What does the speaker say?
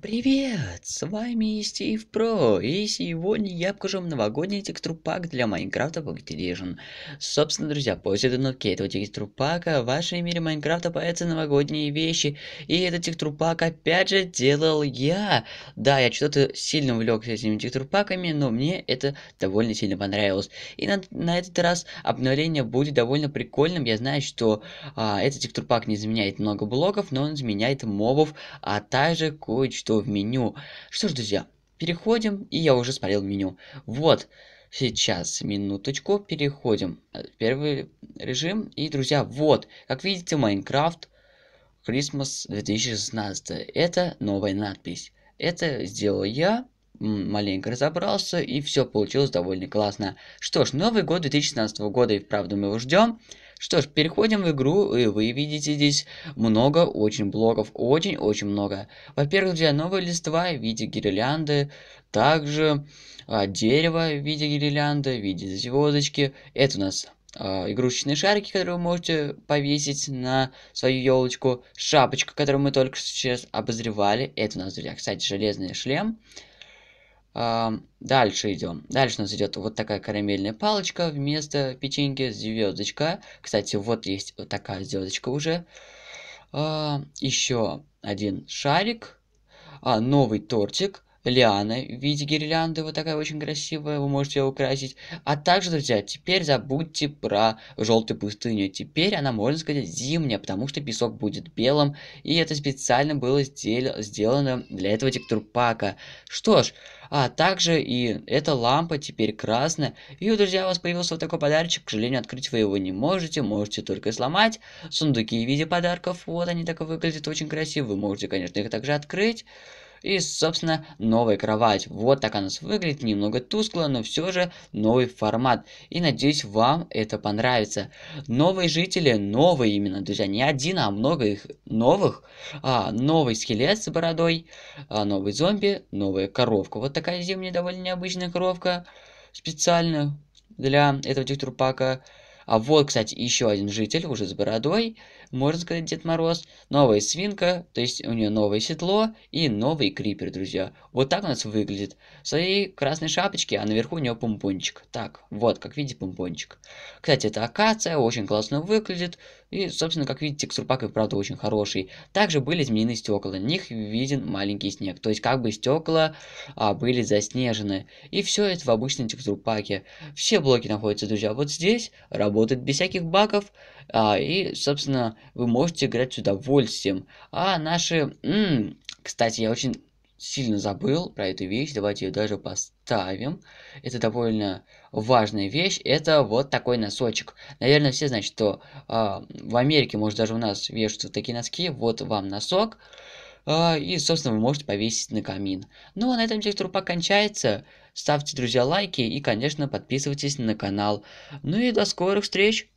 привет! С вами Стив Про, и сегодня я покажу вам новогодний текстурпак для Майнкрафта Pocket Edition. Собственно, друзья, после доновки этого текстурпака в вашем мире Майнкрафта появятся новогодние вещи, и этот текстурпак опять же делал я. Да, я что-то сильно увлекся этими текстурпаками, но мне это довольно сильно понравилось. И на, на этот раз обновление будет довольно прикольным. Я знаю, что а, этот текстурпак не заменяет много блоков, но он заменяет мобов, а также кое-что что в меню. Что ж, друзья, переходим, и я уже смотрел меню. Вот, сейчас, минуточку, переходим первый режим. И, друзья, вот, как видите, Майнкрафт Christmas 2016. Это новая надпись. Это сделал я, маленько разобрался, и все получилось довольно классно. Что ж, Новый год 2016 года, и вправду мы его ждем. Что ж, переходим в игру, и вы видите здесь много очень блоков, очень-очень много. Во-первых, друзья, новые листва в виде гирлянды, также а, дерево в виде гирлянды, в виде звездочки. Это у нас а, игрушечные шарики, которые вы можете повесить на свою елочку. Шапочка, которую мы только сейчас обозревали. Это у нас, друзья, кстати, железный шлем. А, дальше идем. Дальше у нас идет вот такая карамельная палочка вместо печеньки, звездочка. Кстати, вот есть вот такая звездочка уже. А, еще один шарик. А, новый тортик лиана в виде гирлянды, вот такая очень красивая, вы можете ее украсить. А также, друзья, теперь забудьте про желтую пустыню. Теперь она, можно сказать, зимняя, потому что песок будет белым, и это специально было сделано для этого текстурпака. Что ж, а также и эта лампа теперь красная. И, друзья, у вас появился вот такой подарочек. К сожалению, открыть вы его не можете, можете только сломать. Сундуки в виде подарков, вот они так выглядят очень красиво. Вы можете, конечно, их также открыть. И, собственно, новая кровать. Вот так она выглядит, немного тускло, но все же новый формат. И надеюсь, вам это понравится. Новые жители, новые именно, друзья, не один, а много их новых. А, новый скелет с бородой, а, новый зомби, новая коровка. Вот такая зимняя довольно необычная коровка, специально для этого текстурпака. А вот, кстати, еще один житель, уже с бородой, можно сказать, Дед Мороз. Новая свинка, то есть у нее новое седло и новый крипер, друзья. Вот так у нас выглядит. В своей красной шапочке, а наверху у нее помпончик. Так, вот, как видите, помпончик. Кстати, это акация, очень классно выглядит. И, собственно, как видите, текстурпак и правда очень хороший. Также были изменены стекла, на них виден маленький снег. То есть, как бы стекла а, были заснежены. И все это в обычном текстурпаке. Все блоки находятся, друзья, вот здесь. Работают без всяких багов. А, и, собственно, вы можете играть с удовольствием. А наши... М -м, кстати, я очень сильно забыл про эту вещь, давайте ее даже поставим. Это довольно важная вещь, это вот такой носочек. Наверное, все знают, что э, в Америке, может даже у нас вешаются такие носки, вот вам носок. Э, и, собственно, вы можете повесить на камин. Ну, а на этом текстур покончается. Ставьте, друзья, лайки и, конечно, подписывайтесь на канал. Ну и до скорых встреч!